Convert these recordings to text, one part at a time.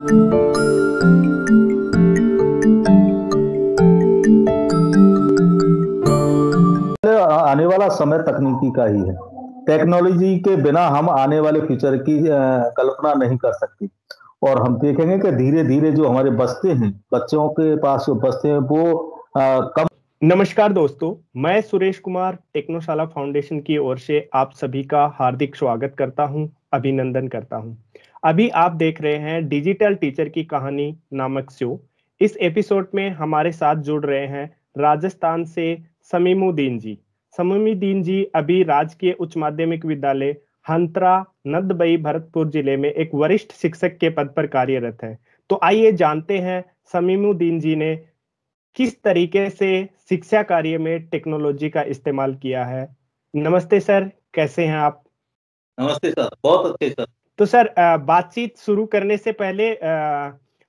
आने वाला समय तकनीकी का ही है। टेक्नोलॉजी के बिना हम आने वाले फ्यूचर की कल्पना नहीं कर सकती। और हम देखेंगे कि धीरे धीरे जो हमारे बस्ते हैं, बच्चों के पास जो बस्ते हैं, वो कम नमस्कार दोस्तों, मैं सुरेश कुमार, टेक्नोशाला फाउंडेशन की ओर से आप सभी का हार्दिक स्वागत करता हूँ, अभिनंदन करता हूँ। अभी आप देख रहे हैं डिजिटल टीचर की कहानी नामक शो। इस एपिसोड में हमारे साथ जुड़ रहे हैं राजस्थान से समीमुद्दीन जी। समीमुद्दीन जी अभी राजकीय उच्च माध्यमिक विद्यालय हंतरा, नदबई, भरतपुर ज़िले में एक वरिष्ठ शिक्षक के पद पर कार्यरत है। तो आइए जानते हैं समीमुद्दीन जी ने किस तरीके से शिक्षा कार्य में टेक्नोलॉजी का इस्तेमाल किया है। नमस्ते सर, कैसे हैं आप? नमस्ते सर, बहुत अच्छे सर। तो सर बातचीत शुरू करने से पहले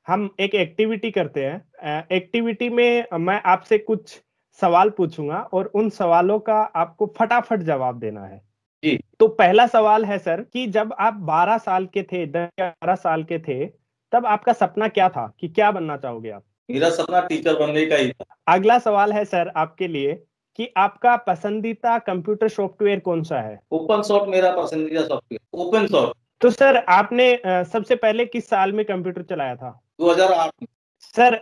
हम एक एक्टिविटी करते हैं। एक्टिविटी में मैं आपसे कुछ सवाल पूछूँगा और उन सवालों का आपको फटाफट जवाब देना है। जी। तो पहला सवाल है सर कि जब आप 12 साल के थे दस ग्यारह साल के थे तब आपका सपना क्या था कि क्या बनना चाहोगे आप? मेरा सपना टीचर बनने का ही था। अगला सवाल है सर आपके लिए कि आपका पसंदीदा कंप्यूटर सॉफ्टवेयर कौन सा है? ओपन सॉफ्ट मेरा पसंदीदा सॉफ्टवेयर ओपन सॉफ्ट। तो सर आपने सबसे पहले किस साल में कंप्यूटर चलाया था? 2008 में सर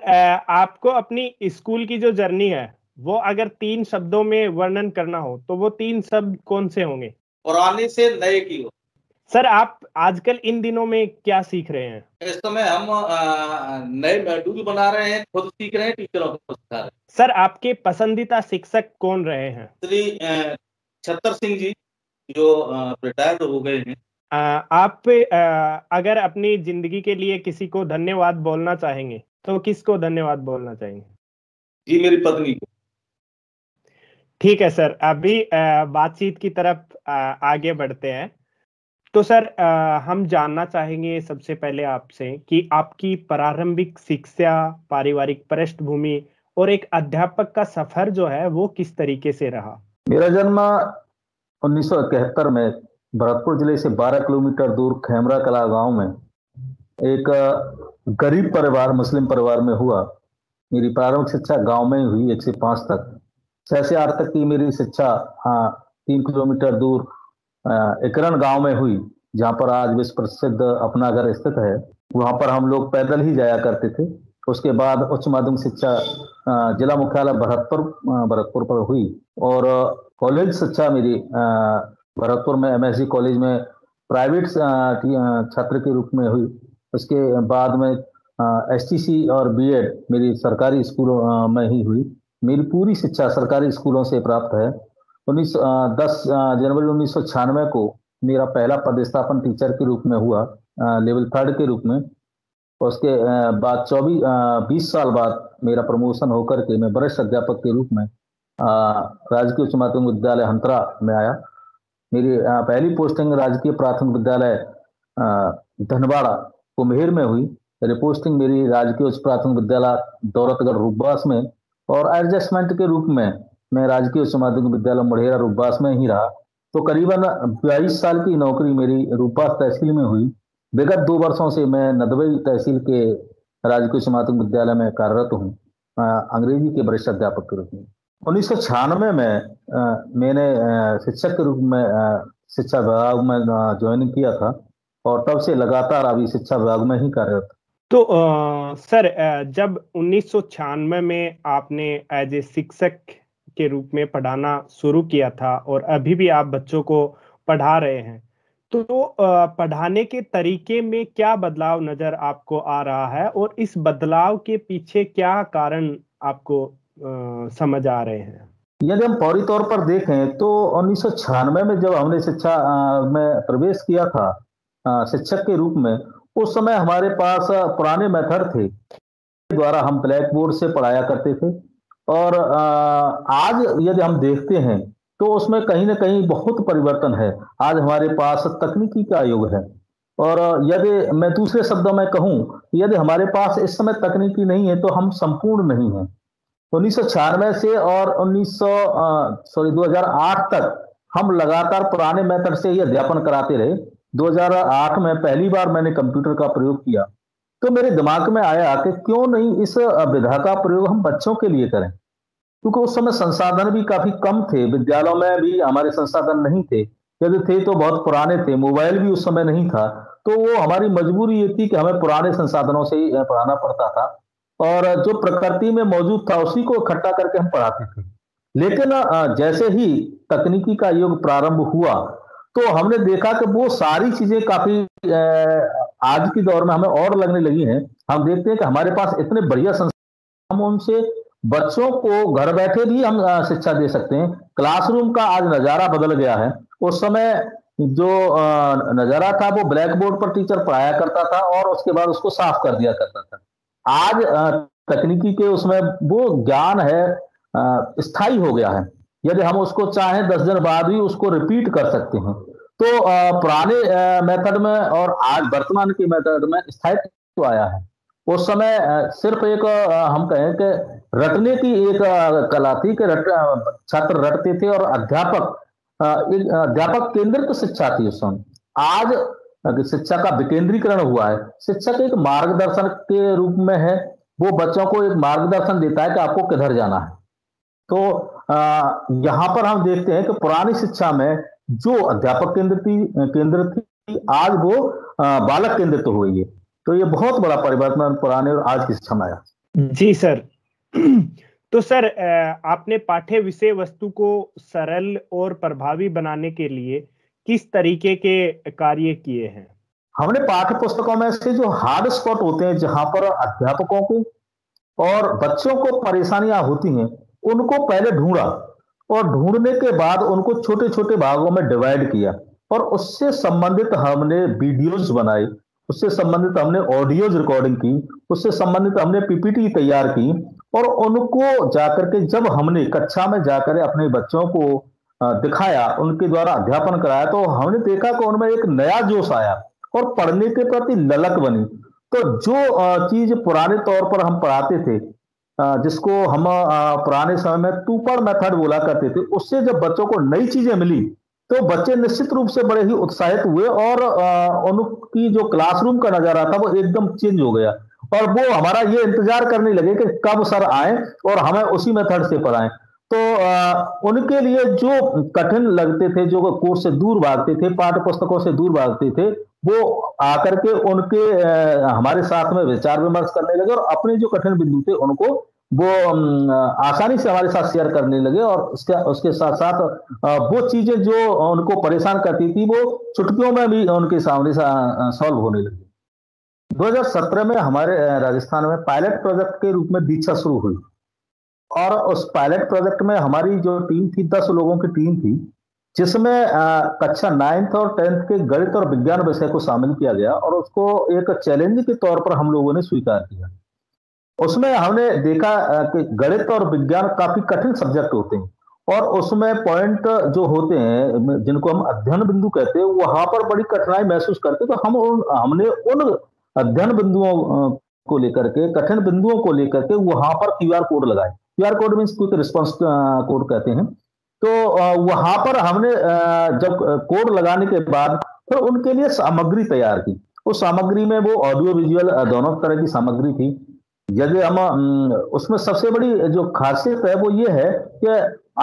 आपको अपनी स्कूल की जो जर्नी है वो अगर तीन शब्दों में वर्णन करना हो तो वो तीन शब्द कौन से होंगे? पुराने से नए की हो। सर आप आजकल इन दिनों में क्या सीख रहे हैं? इस समय हम नए मॉड्यूल बना रहे हैं खुद सीख रहे हैं टीचरों को सिखा रहे हैं। सर आपके पसंदीदा शिक्षक कौन रहे हैं? श्री छतर सिंह जी जो रिटायर्ड हो गए हैं। आप अगर अपनी ज़िंदगी के लिए किसी को धन्यवाद बोलना चाहेंगे तो किसको धन्यवाद बोलना चाहेंगे? जी मेरी पत्नी को। ठीक है सर अभी बातचीत की तरफ़ आगे बढ़ते हैं। तो सर हम जानना चाहेंगे सबसे पहले आपसे कि आपकी प्रारंभिक शिक्षा पारिवारिक पृष्ठभूमि और एक अध्यापक का सफ़र जो है वो किस तरीके से रहा? मेरा जन्म उन्नीस सौ इकहत्तर में भरतपुर ज़िले से 12 किलोमीटर दूर खेमरा कला गाँव में एक गरीब परिवार, मुस्लिम परिवार में हुआ। मेरी प्रारंभिक शिक्षा गाँव में ही हुई, एक से पाँच तक। छह से आठ तक की मेरी शिक्षा हाँ तीन किलोमीटर दूर एकरण गाँव में हुई, जहाँ पर आज विश्व प्रसिद्ध अपना घर स्थित है। वहाँ पर हम लोग पैदल ही जाया करते थे। उसके बाद उच्च माध्यमिक शिक्षा जिला मुख्यालय भरतपुर भरतपुर पर हुई। और कॉलेज शिक्षा मेरी भरतपुर में एमएससी कॉलेज में प्राइवेट छात्र के रूप में हुई। उसके बाद में एस और बीएड मेरी सरकारी स्कूलों में ही हुई। मेरी पूरी शिक्षा सरकारी स्कूलों से प्राप्त है। उन्नीस दस जनवरी उन्नीस सौ छियानवे को मेरा पहला पदस्थापन टीचर के रूप में हुआ लेवल थर्ड के रूप में। उसके बाद चौबीस बीस साल बाद मेरा प्रमोशन होकर के मैं वरिष्ठ अध्यापक के रूप में राजकीय उच्च माध्यमिक विद्यालय हंतरा में आया। मेरी पहली पोस्टिंग राजकीय प्राथमिक विद्यालय धनबाड़ा, कुम्हेर में हुई। रिपोस्टिंग मेरी राजकीय उच्च प्राथमिक विद्यालय, दौलतगढ़ रूपवास में। और एडजस्टमेंट के रूप में मैं राजकीय उच्च माध्यमिक विद्यालय मढ़ेरा रूपवास में ही रहा। तो करीबन बाईस साल की नौकरी मेरी रूपवास तहसील में हुई। विगत दो वर्षों से मैं नदवई तहसील के राजकीय उच्च माध्यमिक विद्यालय में कार्यरत हूँ। अंग्रेज़ी के वरिष्ठ अध्यापक के रूप में। उन्नीस सौ छियानवे में आ, मैंने शिक्षक के रूप में शिक्षा विभाग में ज्वाइनिंग किया था और तब से लगातार अभी शिक्षा विभाग में ही कार्यरत तो आ, सर जब उन्नीस में आपने एज ए शिक्षक के रूप में पढ़ाना शुरू किया था और अभी भी आप बच्चों को पढ़ा रहे हैं तो पढ़ाने के तरीके में क्या बदलाव नज़र आपको आ रहा है और इस बदलाव के पीछे क्या कारण आपको आ, समझ आ रहे हैं। यदि हम फौरी तौर पर देखें तो उन्नीस सौ छियानवे में जब हमने शिक्षा में प्रवेश किया था शिक्षक के रूप में, उस समय हमारे पास पुराने मेथड थे, द्वारा हम ब्लैक बोर्ड से पढ़ाया करते थे। और आज यदि हम देखते हैं तो उसमें कहीं ना कहीं बहुत परिवर्तन है। आज हमारे पास तकनीकी का युग है। और यदि मैं दूसरे शब्दों में कहूँ, यदि हमारे पास इस समय तकनीकी नहीं है तो हम संपूर्ण नहीं हैं। उन्नीस से और उन्नीस सौ सॉरी 2008 तक हम लगातार पुराने मेथड से ही अध्यापन कराते रहे। 2008 में पहली बार मैंने कंप्यूटर का प्रयोग किया। तो मेरे दिमाग में आया कि क्यों नहीं इस विधा का प्रयोग हम बच्चों के लिए करें। क्योंकि उस समय संसाधन भी काफ़ी कम थे। विद्यालयों में भी हमारे संसाधन नहीं थे। यदि थे तो बहुत पुराने थे। मोबाइल भी उस समय नहीं था। तो वो हमारी मजबूरी ये थी कि हमें पुराने संसाधनों से ही पढ़ाना पड़ता था। और जो प्रकृति में मौजूद था, उसी को इकट्ठा करके हम पढ़ाते थे। लेकिन जैसे ही तकनीकी का युग प्रारंभ हुआ तो हमने देखा कि वो सारी चीज़ें काफ़ी आज की दौर में हमें और लगने लगी हैं। हम देखते हैं कि हमारे पास इतने बढ़िया संस्थान, हम उनसे बच्चों को घर बैठे भी हम शिक्षा दे सकते हैं। क्लासरूम का आज नज़ारा बदल गया है। उस समय जो नज़ारा था, वो ब्लैक बोर्ड पर टीचर पढ़ाया करता था और उसके बाद उसको साफ़ कर दिया करता था। आज तकनीकी के उसमें वो ज्ञान है स्थायी हो गया है। यदि हम उसको चाहें, दस दिन बाद भी उसको रिपीट कर सकते हैं। तो पुराने मेथड में और आज वर्तमान के मेथड में स्थायित्व आया है। उस समय सिर्फ़ एक हम कहें कि रटने की एक कला थी कि रट छात्र रटते थे और अध्यापक अध्यापक केंद्रित शिक्षा थी उस समय। आज शिक्षा का विकेंद्रीकरण हुआ है। शिक्षक एक मार्गदर्शन के रूप में है। वो बच्चों को एक मार्गदर्शन देता है कि आपको किधर जाना है। तो यहाँ पर हम देखते हैं कि पुरानी शिक्षा में जो अध्यापक केंद्र थी केंद्र थी, आज वो बालक केंद्रित तो हुई है। तो ये बहुत बड़ा परिवर्तन पुराने और आज की शिक्षा में आया। जी, सर। तो सर आपने पाठ्य विषय वस्तु को सरल और प्रभावी बनाने के लिए किस तरीके के कार्य किए हैं? हमने पाठ्य पुस्तकों में से जो हार्ड स्पॉट होते हैं, जहाँ पर अध्यापकों को और बच्चों को परेशानियाँ होती हैं, उनको पहले ढूंढा और ढूँढने के बाद उनको छोटे छोटे भागों में डिवाइड किया और उससे संबंधित हमने वीडियोज़ बनाए, उससे संबंधित हमने ऑडियोज रिकॉर्डिंग की, उससे संबंधित हमने पीपीटी तैयार की और उनको जाकर के जब हमने कक्षा में जाकर अपने बच्चों को दिखाया, उनके द्वारा अध्यापन कराया तो हमने देखा कि उनमें एक नया जोश आया और पढ़ने के प्रति ललक बनी। तो जो चीज़ पुराने तौर पर हम पढ़ाते थे जिसको हम पुराने समय में टूपर मेथड बोला करते थे, उससे जब बच्चों को नई चीज़ें मिली तो बच्चे निश्चित रूप से बड़े ही उत्साहित हुए और उनकी जो क्लासरूम का नज़ारा था, वो एकदम चेंज हो गया। और वो हमारा ये इंतज़ार करने लगे कि कब सर आए और हमें उसी मेथड से पढ़ाएँ। तो आ, उनके लिए जो कठिन लगते थे जो कोर्स से दूर भागते थे पाठ्य पुस्तकों से दूर भागते थे वो आकर के उनके आ, हमारे साथ में विचार विमर्श करने लगे और अपने जो कठिन बिंदु थे उनको वो आसानी से हमारे साथ शेयर करने लगे और उसके उसके साथ साथ वो चीज़ें जो उनको परेशान करती थी वो छुट्टियों में भी उनके सामने सॉल्व होने लगी। 2017 में हमारे राजस्थान में पायलट प्रोजेक्ट के रूप में दीक्षा शुरू हुई। और उस पायलट प्रोजेक्ट में हमारी जो टीम थी, दस लोगों की टीम थी, जिसमें कक्षा नाइन्थ और टेंथ के गणित और विज्ञान विषय को शामिल किया गया और उसको एक चैलेंज के तौर पर हम लोगों ने स्वीकार किया। उसमें हमने देखा कि गणित और विज्ञान काफ़ी कठिन सब्जेक्ट होते हैं और उसमें पॉइंट जो होते हैं जिनको हम अध्ययन बिंदु कहते हैं, वहाँ पर बड़ी कठिनाई महसूस करते तो हम उन, हमने उन अध्ययन बिंदुओं को लेकर के, कठिन बिंदुओं को लेकर के वहाँ पर क्यू आर कोड लगाए Q R code mean quick response code कहते हैं। तो वहाँ पर हमने जब कोड लगाने के बाद फिर उनके लिए सामग्री तैयार की। उस सामग्री में वो ऑडियो विजुअल दोनों तरह की सामग्री थी। यदि हम उसमें सबसे बड़ी जो खासियत है वो ये है कि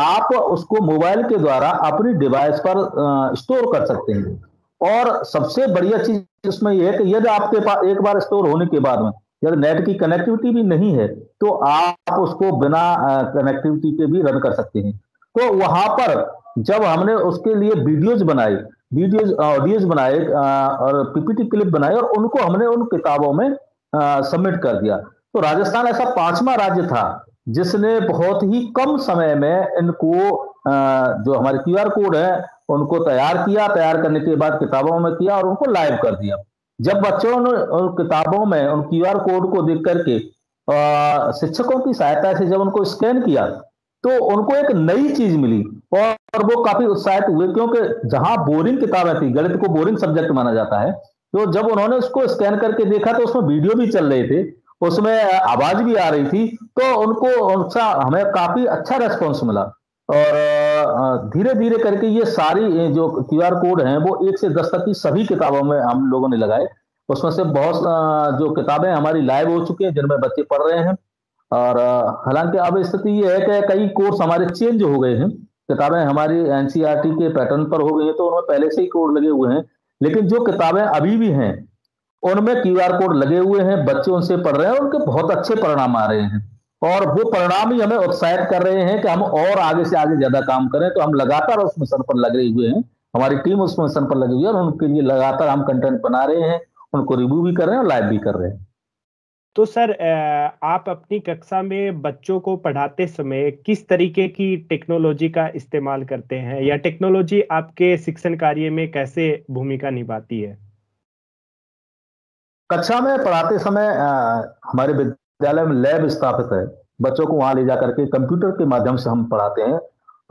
आप उसको मोबाइल के द्वारा अपनी डिवाइस पर स्टोर कर सकते हैं। और सबसे बढ़िया चीज़ उसमें यह है कि यदि आपके पास एक बार स्टोर होने के बाद में यदि नेट की कनेक्टिविटी भी नहीं है तो आप उसको बिना कनेक्टिविटी के भी रन कर सकते हैं। तो वहाँ पर जब हमने उसके लिए वीडियोज़ बनाए वीडियोज़ ऑडियोज बनाए और पीपीटी क्लिप बनाए और उनको हमने उन किताबों में सबमिट कर दिया। तो राजस्थान ऐसा पांचवा राज्य था, जिसने बहुत ही कम समय में इनको जो हमारे क्यू आर कोड है, उनको तैयार किया, तैयार करने के बाद किताबों में किया और उनको लाइव कर दिया। जब बच्चों ने उन किताबों में उन क्यू आर कोड को देख करके शिक्षकों की सहायता से जब उनको स्कैन किया तो उनको एक नई चीज़ मिली और वो काफ़ी उत्साहित हुए क्योंकि जहाँ बोरिंग किताबें थी, गणित को बोरिंग सब्जेक्ट माना जाता है तो जब उन्होंने उसको स्कैन करके देखा तो उसमें वीडियो भी चल रहे थे, उसमें आवाज़ भी आ रही थी तो उनको उनका हमें काफ़ी अच्छा रेस्पॉन्स मिला और धीरे धीरे करके ये सारी जो क्यू आर कोड हैं, वो एक से दस तक की सभी किताबों में हम लोगों ने लगाए। उसमें से बहुत जो किताबें हमारी लाइव हो चुकी हैं, जिनमें बच्चे पढ़ रहे हैं। और हालाँकि अब स्थिति ये है कि कई कोर्स हमारे चेंज हो गए हैं। किताबें हमारी एनसीईआरटी के पैटर्न पर हो गई हैं तो उनमें पहले से ही कोड लगे हुए हैं। लेकिन जो किताबें अभी भी हैं, उनमें क्यू आर कोड लगे हुए हैं, बच्चे उनसे पढ़ रहे हैं उनके बहुत अच्छे परिणाम आ रहे हैं। और वो परिणाम ही हमें उत्साहित कर रहे हैं कि हम और आगे से आगे ज़्यादा काम करें। तो हम लगातार उस मिशन पर लगे हुए हैं। हमारी टीम उस मिशन पर लगी हुई है और उनके लिए लगातार हम कंटेंट बना रहे हैं। उनको रिव्यू भी कर रहे हैं और लाइव भी कर रहे हैं। तो सर आप अपनी कक्षा में बच्चों को पढ़ाते समय किस तरीके की टेक्नोलॉजी का इस्तेमाल करते हैं? या टेक्नोलॉजी आपके शिक्षण कार्य में कैसे भूमिका निभाती है? कक्षा में पढ़ाते समय हमारे विद्यालय में लैब स्थापित है। बच्चों को वहाँ ले जाकर के कंप्यूटर के माध्यम से हम पढ़ाते हैं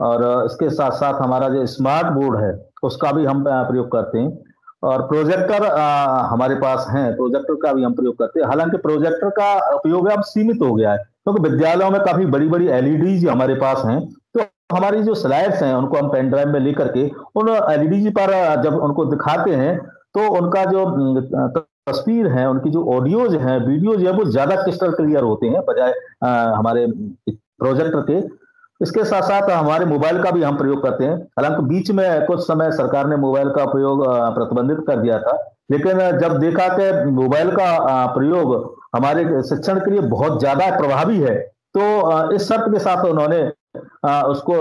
और इसके साथ साथ हमारा जो स्मार्ट बोर्ड है, उसका भी हम प्रयोग करते हैं। और प्रोजेक्टर हमारे पास है, प्रोजेक्टर का भी हम प्रयोग करते हैं। हालाँकि प्रोजेक्टर का उपयोग अब सीमित हो गया है, क्योंकि तो विद्यालयों में काफ़ी बड़ी बड़ी एलईडी हमारे पास हैं। तो हमारी जो स्लाइड्स हैं, उनको हम पेन ड्राइव में लेकर के उन एलईडी पर, जब उनको दिखाते हैं तो उनका जो तस्वीर है, उनकी जो ऑडियोज हैं वीडियोज़ है, वो ज़्यादा क्रिस्टल क्लियर होते हैं, बजाय हमारे प्रोजेक्टर के। इसके साथ साथ हमारे मोबाइल का भी हम प्रयोग करते हैं। हालाँकि बीच में कुछ समय सरकार ने मोबाइल का प्रयोग प्रतिबंधित कर दिया था, लेकिन जब देखा कि मोबाइल का प्रयोग हमारे शिक्षण के लिए बहुत ज़्यादा प्रभावी है तो इस शर्त के साथ उन्होंने उसको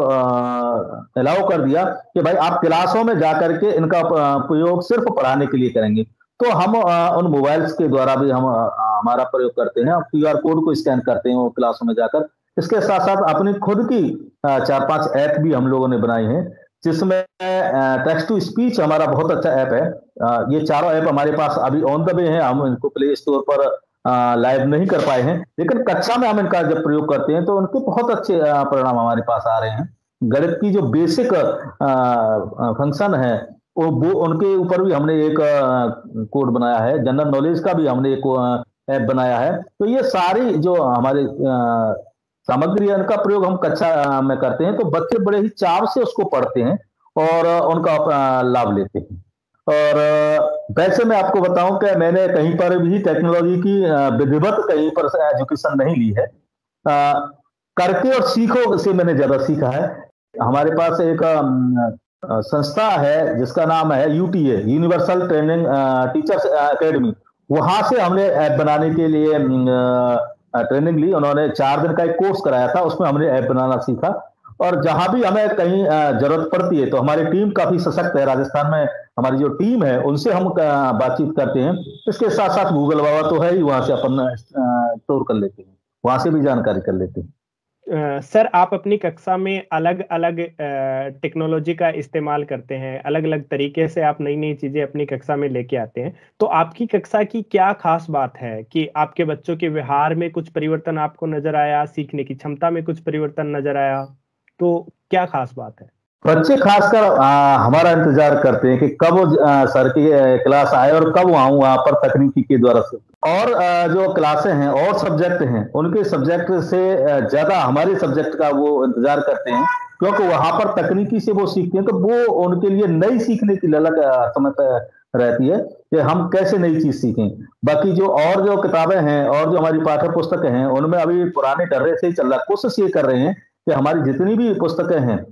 अलाउ कर दिया कि भाई आप क्लासों में जाकर के इनका प्रयोग सिर्फ़ पढ़ाने के लिए करेंगे। तो हम उन मोबाइल्स के द्वारा भी हम हमारा प्रयोग करते हैं। क्यू आर कोड को स्कैन करते हैं वो क्लासों में जाकर। इसके साथ साथ अपनी खुद की चार पाँच ऐप भी हम लोगों ने बनाई हैं, जिसमें टेक्स्ट टू स्पीच हमारा बहुत अच्छा ऐप है। ये चारों ऐप हमारे पास अभी ऑन द वे हैं। हम इनको प्ले स्टोर पर लाइव नहीं कर पाए हैं। लेकिन कक्षा में हम इनका जब प्रयोग करते हैं तो उनके बहुत अच्छे परिणाम हमारे पास आ रहे हैं। गणित की जो बेसिक फ़ंक्शन है वो उनके ऊपर भी हमने एक कोड बनाया है, जनरल नॉलेज का भी हमने एक ऐप बनाया है। तो ये सारी जो हमारे सामग्री है उनका प्रयोग हम कक्षा में करते हैं। तो बच्चे बड़े ही चाव से उसको पढ़ते हैं और उनका लाभ लेते हैं। और वैसे मैं आपको बताऊँ कि मैंने कहीं पर भी टेक्नोलॉजी की विधिवत कहीं पर एजुकेशन नहीं ली है। करके और सीखो से मैंने ज़्यादा सीखा है। हमारे पास एक संस्था है, जिसका नाम है UTA universal training teachers academy वहाँ से हमने ऐप बनाने के लिए ट्रेनिंग ली। उन्होंने चार दिन का एक कोर्स कराया था, उसमें हमने ऐप बनाना सीखा। और जहाँ भी हमें कहीं ज़रूरत पड़ती है तो हमारी टीम काफ़ी सशक्त है। राजस्थान में हमारी जो टीम है, उनसे हम बातचीत करते हैं। इसके साथ साथ गूगल बाबा तो है ही, वहाँ से अपन स्टोर कर लेते हैं। वहाँ से भी जानकारी कर लेते हैं। सर, आप अपनी कक्षा में अलग अलग टेक्नोलॉजी का इस्तेमाल करते हैं अलग अलग तरीके से आप नई नई चीज़ें अपनी कक्षा में लेके आते हैं तो आपकी कक्षा की क्या खास बात है कि आपके बच्चों के व्यवहार में कुछ परिवर्तन आपको नज़र आया, सीखने की क्षमता में कुछ परिवर्तन नज़र आया? तो क्या खास बात है? बच्चे खासकर हमारा इंतज़ार करते हैं कि कब सर की क्लास आए और कब आऊँ वहाँ पर तकनीकी के द्वारा से। और जो क्लासें हैं और सब्जेक्ट हैं, उनके सब्जेक्ट से ज़्यादा हमारे सब्जेक्ट का वो इंतज़ार करते हैं, क्योंकि वहाँ पर तकनीकी से वो सीखते हैं तो वो उनके लिए नई सीखने की ललक समय रहती है कि हम कैसे नई चीज़ सीखें। बाकी जो और जो किताबें हैं और जो हमारी पाठ्य पुस्तकें हैं, उनमें अभी पुराने डर्रे से ही चल रहा, कोशिश ये कर रहे हैं कि हमारी जितनी भी पुस्तकें हैं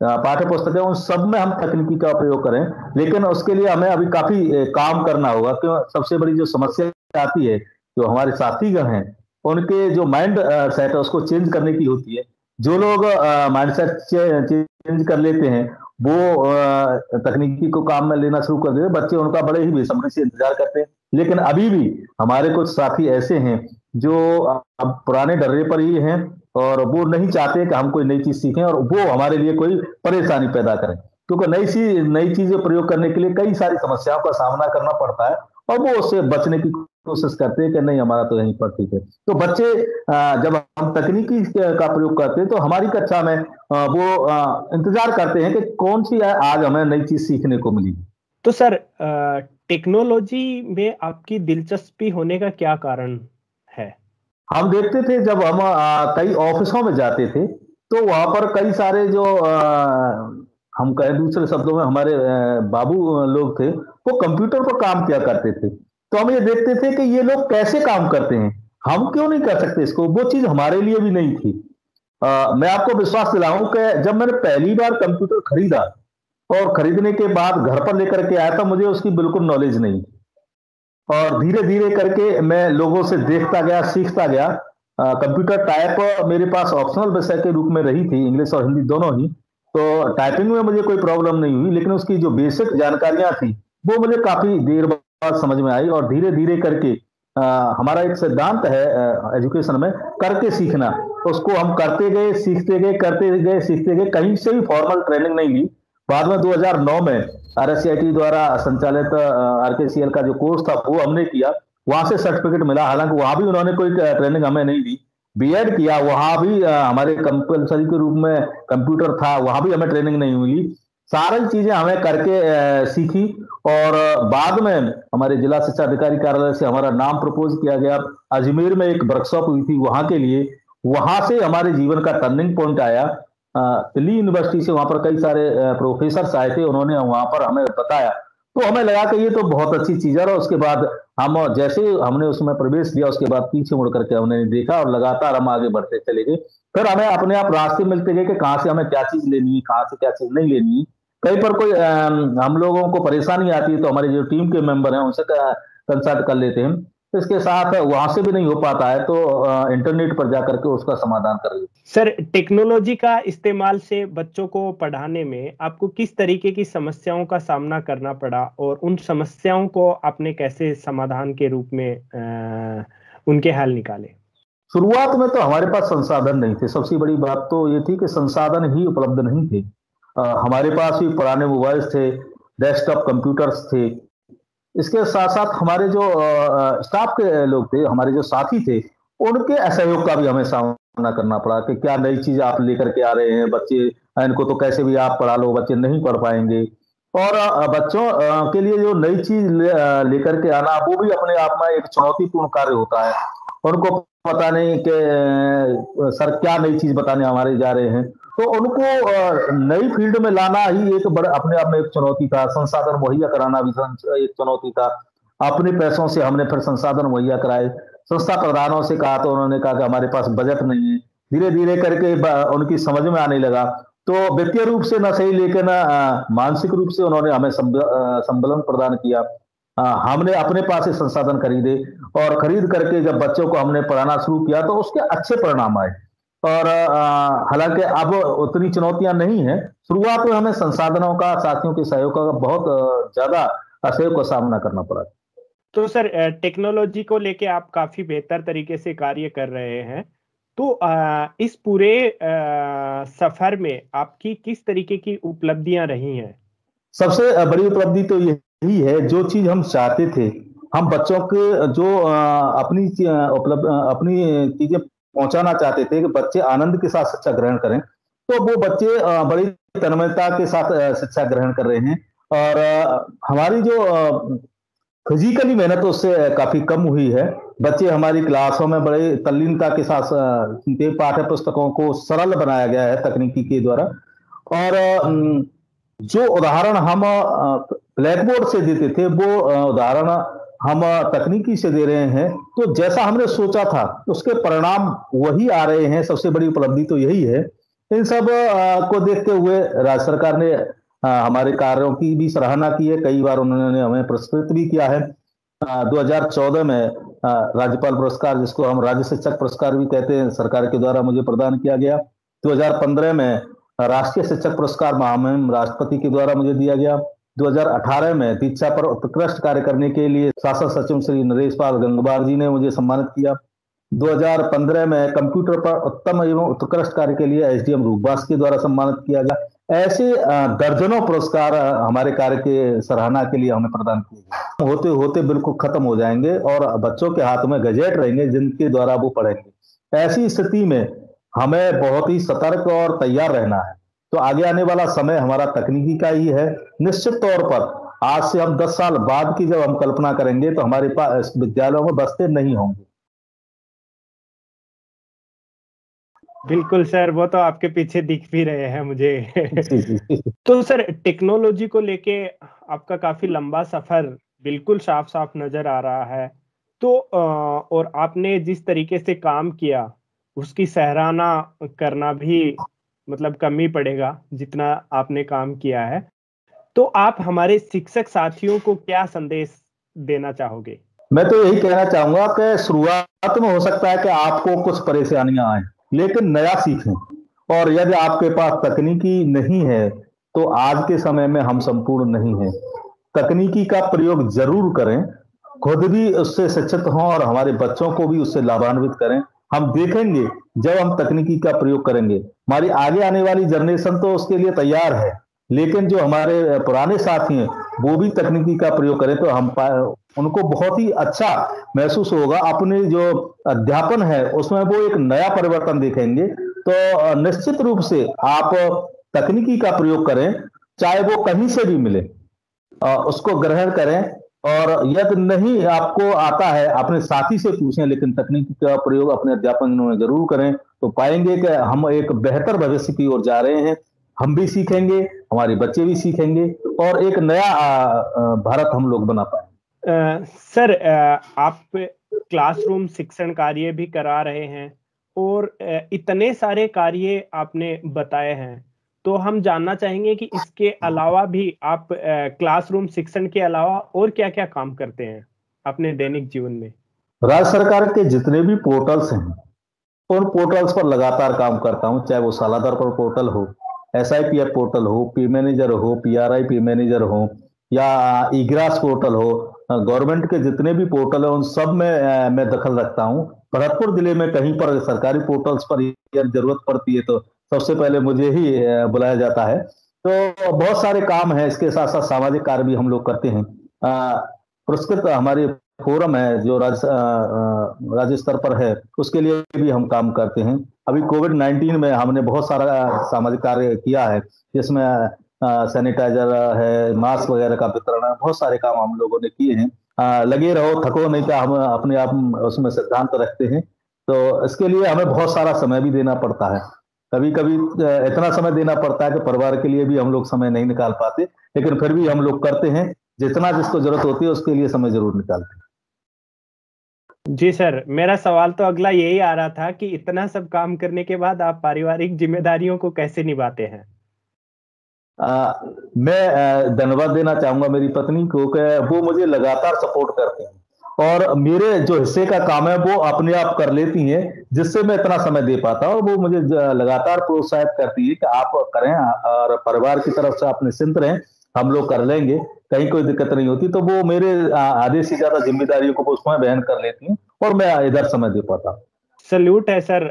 पाठ्य पुस्तकें उन सब में हम तकनीकी का प्रयोग करें, लेकिन उसके लिए हमें अभी काफ़ी काम करना होगा, क्यों, सबसे बड़ी जो समस्या आती है, जो हमारे साथीगण हैं, उनके जो माइंड सेट है, उसको चेंज करने की होती है। जो लोग माइंड सेट चेंज कर लेते हैं, वो तकनीकी को काम में लेना शुरू कर देते बच्चे उनका बड़े ही बेसब्री से इंतज़ार करते हैं। लेकिन अभी भी हमारे कुछ साथी ऐसे हैं, जो अब पुराने डर्रे पर ही हैं और वो नहीं चाहते कि हम कोई नई चीज़ सीखें और वो हमारे लिए कोई परेशानी पैदा करें। क्योंकि नई चीज़ नई चीज़ें प्रयोग करने के लिए कई सारी समस्याओं का सामना करना पड़ता है और वो उससे बचने की कोशिश करते हैं कि नहीं, हमारा तो यहीं पर ठीक है। तो बच्चे जब हम तकनीकी का प्रयोग करते हैं तो हमारी कक्षा में वो इंतज़ार करते हैं कि कौन सी आज हमें नई चीज़ सीखने को मिली। तो सर टेक्नोलॉजी में आपकी दिलचस्पी होने का क्या कारण है? हम देखते थे जब हम कई ऑफिसों में जाते थे तो वहाँ पर कई सारे जो आ, हम कहें दूसरे शब्दों में हमारे बाबू लोग थे वो कंप्यूटर पर काम किया करते थे। तो हम ये देखते थे कि ये लोग कैसे काम करते हैं। हम क्यों नहीं कर सकते इसको? वो चीज़ हमारे लिए भी नहीं थी। आ, मैं आपको विश्वास दिलाऊं कि जब मैंने पहली बार कंप्यूटर खरीदा और खरीदने के बाद घर पर लेकर के आया था मुझे उसकी बिल्कुल नॉलेज नहीं और धीरे धीरे करके मैं लोगों से देखता गया सीखता गया। कंप्यूटर टाइप मेरे पास ऑप्शनल विषय के रूप में रही थी इंग्लिश और हिंदी दोनों ही। तो टाइपिंग में मुझे कोई प्रॉब्लम नहीं हुई लेकिन उसकी जो बेसिक जानकारियाँ थी वो मुझे काफ़ी देर बाद समझ में आई और धीरे धीरे करके आ, हमारा एक सिद्धांत है एजुकेशन में करके सीखना। उसको हम करते गए सीखते गए करते गए सीखते गए कहीं से भी फॉर्मल ट्रेनिंग नहीं ली। बाद में 2009 में आर द्वारा संचालित आर का जो कोर्स था, वो हमने किया। वहाँ से सर्टिफिकेट मिला। हालाँकि वहाँ भी उन्होंने कोई ट्रेनिंग हमें नहीं दी। बीएड किया, वहाँ भी हमारे कंपल्सरी के रूप में कंप्यूटर था, वहाँ भी हमें ट्रेनिंग नहीं मिली। सारी चीज़ें हमें करके सीखी और बाद में हमारे जिला शिक्षा अधिकारी कार्यालय से हमारा नाम प्रपोज किया गया। अजमेर में एक वर्कशॉप हुई थी वहाँ के लिए। वहाँ से हमारे जीवन का टर्निंग पॉइंट आया। दिल्ली यूनिवर्सिटी से वहाँ पर कई सारे प्रोफेसर आए थे, उन्होंने वहाँ पर हमें बताया। तो हमें लगा कि ये तो बहुत अच्छी चीज़ है, और उसके बाद हम जैसे हमने उसमें प्रवेश दिया, उसके बाद पीछे मुड़ करके हमने देखा और लगातार हम आगे बढ़ते चले गए। फिर हमें अपने आप रास्ते मिलते गए कि कहाँ से हमें क्या चीज़ लेनी है, कहाँ से क्या चीज़ नहीं लेनी है। कहीं पर कोई हम लोगों को परेशानी आती है तो हमारे जो टीम के मेंबर हैं, उनसे कंसल्ट कर लेते हैं। इसके साथ वहाँ से भी नहीं हो पाता है तो इंटरनेट पर जाकर के उसका समाधान कर रही सर टेक्नोलॉजी का इस्तेमाल से बच्चों को पढ़ाने में आपको किस तरीके की समस्याओं का सामना करना पड़ा और उन समस्याओं को आपने कैसे समाधान के रूप में आ, उनके हल निकाले? शुरुआत में तो हमारे पास संसाधन नहीं थे। सबसे बड़ी बात तो ये थी कि संसाधन ही उपलब्ध नहीं थे। आ, हमारे पास भी पुराने मोबाइल्स थे डेस्कटॉप कंप्यूटर्स थे इसके साथ साथ हमारे जो स्टाफ के लोग थे, हमारे जो साथी थे, उनके असहयोग का भी हमें सामना करना पड़ा कि क्या नई चीज़ आप लेकर के आ रहे हैं, बच्चे, इनको तो कैसे भी आप पढ़ा लो, बच्चे नहीं पढ़ पाएँगे। और बच्चों के लिए जो नई चीज़ लेकर के आना, वो भी अपने आप में एक चुनौतीपूर्ण कार्य होता है। उनको पता नहीं कि सर क्या नई चीज़ बताने हमारे जा रहे हैं। तो उनको नई फ़ील्ड में लाना ही एक बड़ा, अपने आप में एक चुनौती था। संसाधन मुहैया कराना भी एक चुनौती था। अपने पैसों से हमने फिर संसाधन मुहैया कराए। संस्था प्रधानों से कहा तो उन्होंने कहा कि हमारे पास बजट नहीं है। धीरे धीरे करके उनकी समझ में आने लगा। तो वित्तीय रूप से न सही, लेकिन मानसिक रूप से उन्होंने हमें संबलन प्रदान किया। हमने अपने पास से संसाधन खरीदे और खरीद करके जब बच्चों को हमने पढ़ाना शुरू किया तो उसके अच्छे परिणाम आए। और हालाँकि अब उतनी चुनौतियाँ नहीं है। शुरुआत में हमें संसाधनों का साथियों के सहयोग का बहुत ज़्यादा असहयोग का सामना करना पड़ा। तो सर टेक्नोलॉजी को लेके आप काफ़ी बेहतर तरीके से कार्य कर रहे हैं। तो इस पूरे सफ़र में आपकी किस तरीके की उपलब्धियाँ रही हैं? सबसे बड़ी उपलब्धि तो यही है जो चीज़ हम चाहते थे। हम बच्चों के जो अपनी उपलब्ध अपनी चीज़ें पहुंचाना चाहते थे कि बच्चे आनंद के साथ शिक्षा ग्रहण करें। तो वो बच्चे बड़ी तन्मयता के साथ शिक्षा ग्रहण कर रहे हैं और हमारी जो फिजिकली मेहनत उससे काफ़ी कम हुई है। बच्चे हमारी क्लासों में बड़े तल्लीनता के साथ सुनते पाठ्य पुस्तकों को सरल बनाया गया है तकनीकी के द्वारा। और जो उदाहरण हम ब्लैक बोर्ड से देते थे, वो उदाहरण हम तकनीकी से दे रहे हैं तो जैसा हमने सोचा था, उसके परिणाम वही आ रहे हैं, सबसे बड़ी उपलब्धि तो यही है। इन सबको देखते हुए राज्य सरकार ने हमारे कार्यों की भी सराहना की है। कई बार उन्होंने हमें पुरस्कृत भी किया है। 2014 में राज्यपाल पुरस्कार, जिसको हम राज्य शिक्षक पुरस्कार भी कहते हैं, सरकार के द्वारा मुझे प्रदान किया गया। 2015 में, राष्ट्रीय शिक्षक पुरस्कार महामहिम राष्ट्रपति के द्वारा मुझे दिया गया। 2018 में दीक्षा पर उत्कृष्ट कार्य करने के लिए शासन सचिव श्री नरेश पाल गंगवार जी ने मुझे सम्मानित किया। 2015 में कंप्यूटर पर उत्तम एवं उत्कृष्ट कार्य के लिए एसडीएम रूपवास के द्वारा सम्मानित किया गया। ऐसे दर्जनों पुरस्कार हमारे कार्य के सराहना के लिए हमें प्रदान किए गए। होते होते बिल्कुल खत्म हो जाएँगे और बच्चों के हाथ में गजेट रहेंगे जिनके द्वारा वो पढ़ेंगे। ऐसी स्थिति में हमें बहुत ही सतर्क और तैयार रहना है। तो आगे आने वाला समय हमारा तकनीकी का ही है। निश्चित तौर पर आज से हम 10 साल बाद की जब हम कल्पना करेंगे तो हमारे पास विद्यालयों में बसते नहीं होंगे। बिल्कुल सर वो तो आपके पीछे दिख भी रहे हैं मुझे। तो सर टेक्नोलॉजी को लेके आपका काफ़ी लंबा सफ़र बिल्कुल साफ़ साफ़ नज़र आ रहा है। तो और आपने जिस तरीके से काम किया उसकी सराहना करना भी मतलब कम ही पड़ेगा जितना आपने काम किया है। तो आप हमारे शिक्षक साथियों को क्या संदेश देना चाहोगे? मैं तो यही कहना चाहूँगा कि शुरुआत में हो सकता है कि आपको कुछ परेशानियाँ आए, लेकिन नया सीखें। और यदि आपके पास तकनीकी नहीं है तो आज के समय में हम संपूर्ण नहीं है। तकनीकी का प्रयोग ज़रूर करें, खुद भी उससे शिक्षित हों और हमारे बच्चों को भी उससे लाभान्वित करें। हम देखेंगे, जब हम तकनीकी का प्रयोग करेंगे। हमारी आगे आने वाली जनरेशन तो उसके लिए तैयार है, लेकिन जो हमारे पुराने साथी हैं, वो भी तकनीकी का प्रयोग करें तो हम उनको बहुत ही अच्छा महसूस होगा। अपने जो अध्यापन है, उसमें वो एक नया परिवर्तन देखेंगे। तो निश्चित रूप से आप तकनीकी का प्रयोग करें, चाहे वो कहीं से भी मिले। उसको ग्रहण करें और यदि नहीं आपको आता है, अपने साथी से पूछें, लेकिन तकनीकी का प्रयोग अपने अध्यापन में ज़रूर करें तो पाएँगे कि हम एक बेहतर भविष्य की ओर जा रहे हैं। हम भी सीखेंगे, हमारे बच्चे भी सीखेंगे, और एक नया भारत हम लोग बना पाए सर आप क्लासरूम शिक्षण कार्य भी करा रहे हैं, और इतने सारे कार्य आपने बताए हैं। तो हम जानना चाहेंगे कि इसके अलावा भी आप क्लासरूम शिक्षण के अलावा और क्या क्या काम करते हैं अपने दैनिक जीवन में? राज्य सरकार के जितने भी पोर्टल्स हैं उन पोर्टल्स पर लगातार काम करता हूँ चाहे वो सालादार पर पोर्टल हो S I P F portal हो पी मैनेजर हो P R I P manager हो या इग्रास पोर्टल हो गवर्नमेंट के जितने भी पोर्टल है उन सब में मैं दखल रखता हूँ। भरतपुर ज़िले में कहीं पर सरकारी पोर्टल्स पर ज़रूरत पड़ती है तो सबसे पहले मुझे ही बुलाया जाता है। तो बहुत सारे काम है इसके साथ साथ सामाजिक कार्य भी हम लोग करते हैं। पुरस्कृत हमारे फोरम है जो राज्य राज्य स्तर पर है उसके लिए भी हम काम करते हैं। अभी कोविड 19 में हमने बहुत सारा सामाजिक कार्य किया है जिसमें सैनिटाइजर है मास्क वगैरह का वितरण है बहुत सारे काम हम लोगों ने किए हैं। आ, लगे रहो थको नहीं का हम अपने आप उसमें सिद्धांत रखते हैं? तो इसके लिए हमें बहुत सारा समय भी देना पड़ता है। कभी कभी इतना समय देना पड़ता है कि परिवार के लिए भी हम लोग समय नहीं निकाल पाते लेकिन फिर भी हम लोग करते हैं जितना जिसको ज़रूरत होती है उसके लिए समय ज़रूर निकालते हैं। जी सर मेरा सवाल तो अगला यही आ रहा था कि इतना सब काम करने के बाद आप पारिवारिक जिम्मेदारियों को कैसे निभाते हैं? आ, मैं धन्यवाद देना चाहूँगा मेरी पत्नी को कि वो मुझे लगातार सपोर्ट करते हैं। और मेरे जो हिस्से का काम है, वो अपने आप कर लेती हैं, जिससे मैं इतना समय दे पाता हूँ। वो मुझे लगातार प्रोत्साहित करती है कि आप करें और परिवार की तरफ़ से आप निश्चिंत रहें, हम लोग कर लेंगे, कहीं कोई दिक्कत नहीं होती। तो वो मेरे आधे से ज़्यादा जिम्मेदारियों को उसमें बहन कर लेती हैं, और मैं इधर समय दे पाता सल्यूट है सर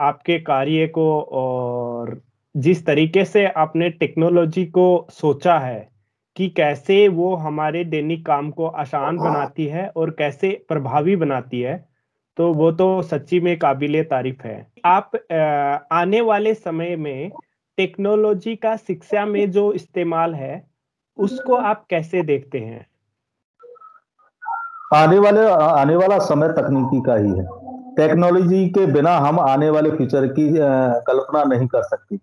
आपके कार्य को, और जिस तरीके से आपने टेक्नोलॉजी को सोचा है कि कैसे वो हमारे दैनिक काम को आसान बनाती है और कैसे प्रभावी बनाती है तो वो तो सच्ची में काबिल तारीफ़ है। आप आने वाले समय में टेक्नोलॉजी का शिक्षा में जो इस्तेमाल है उसको आप कैसे देखते हैं? आने वाले आने वाला समय तकनीकी का ही है। टेक्नोलॉजी के बिना हम आने वाले फ्यूचर की कल्पना नहीं कर सकती।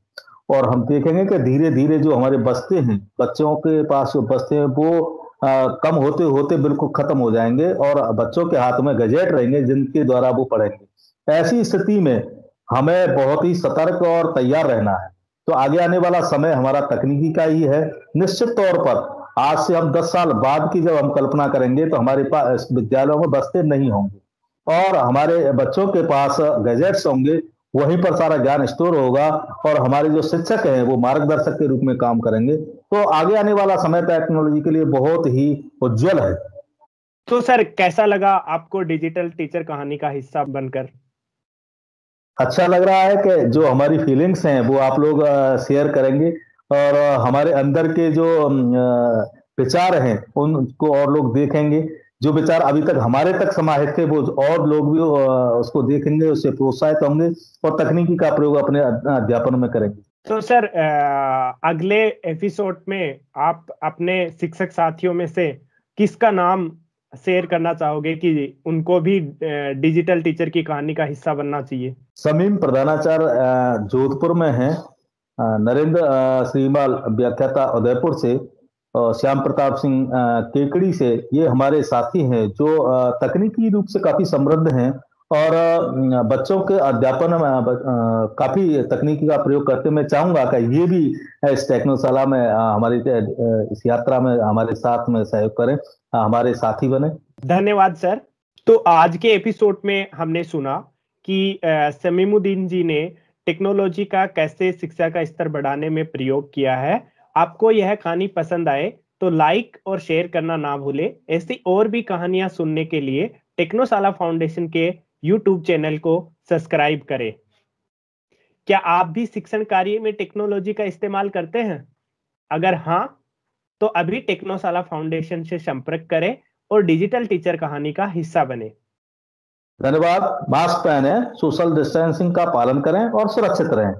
और हम देखेंगे कि धीरे धीरे जो हमारे बस्ते हैं बच्चों के पास जो बस्ते हैं वो आ, कम होते होते बिल्कुल खत्म हो जाएँगे और बच्चों के हाथ में गजेट रहेंगे जिनके द्वारा वो पढ़ेंगे। ऐसी स्थिति में हमें बहुत ही सतर्क और तैयार रहना है। तो आगे आने वाला समय हमारा तकनीकी का ही है। निश्चित तौर पर आज से हम दस साल बाद की जब हम कल्पना करेंगे तो हमारे पास विद्यालयों में बस्ते नहीं होंगे और हमारे बच्चों के पास गैजेट्स होंगे वहीं पर सारा ज्ञान स्टोर होगा और हमारे जो शिक्षक हैं वो मार्गदर्शक के रूप में काम करेंगे। तो आगे आने वाला समय टेक्नोलॉजी के लिए बहुत ही उज्जवल है। तो सर कैसा लगा आपको डिजिटल टीचर कहानी का हिस्सा बनकर? अच्छा लग रहा है कि जो हमारी फीलिंग्स हैं वो आप लोग शेयर करेंगे और हमारे अंदर के जो विचार हैं उनको और लोग देखेंगे। जो विचार अभी तक हमारे तक समाहित थे वो और लोग भी उसको देखेंगे उससे प्रोत्साहित होंगे और तकनीकी का प्रयोग अपने अध्यापन में करेंगे। तो सर अगले एपिसोड में आप अपने शिक्षक साथियों में से किसका नाम शेयर करना चाहोगे कि उनको भी डिजिटल टीचर की कहानी का हिस्सा बनना चाहिए? समीम प्रधानाचार्य जोधपुर में है। नरेंद्र श्रीमाल व्याख्याता उदयपुर से श्याम प्रताप सिंह केकड़ी से ये हमारे साथी हैं, जो तकनीकी रूप से काफ़ी समृद्ध हैं और बच्चों के अध्यापन में काफ़ी तकनीकी का प्रयोग करते मैं चाहूँगा कि ये भी इस टेक्नोशाला में हमारी इस यात्रा में, हमारे साथ में सहयोग करें हमारे साथी बने। धन्यवाद, सर। तो आज के एपिसोड में हमने सुना कि समीमुद्दीन जी ने टेक्नोलॉजी का कैसे शिक्षा का स्तर बढ़ाने में प्रयोग किया है आपको यह कहानी पसंद आए तो लाइक और शेयर करना ना भूले। ऐसी और भी कहानियाँ सुनने के लिए टेक्नोशाला फाउंडेशन के यूट्यूब चैनल को सब्सक्राइब करें। क्या आप भी शिक्षण कार्य में टेक्नोलॉजी का इस्तेमाल करते हैं? अगर हाँ तो अभी टेक्नोशाला फाउंडेशन से संपर्क करें और डिजिटल टीचर कहानी का हिस्सा बने। धन्यवाद। मास्क पहने सोशल डिस्टेंसिंग का पालन करें और सुरक्षित रहें।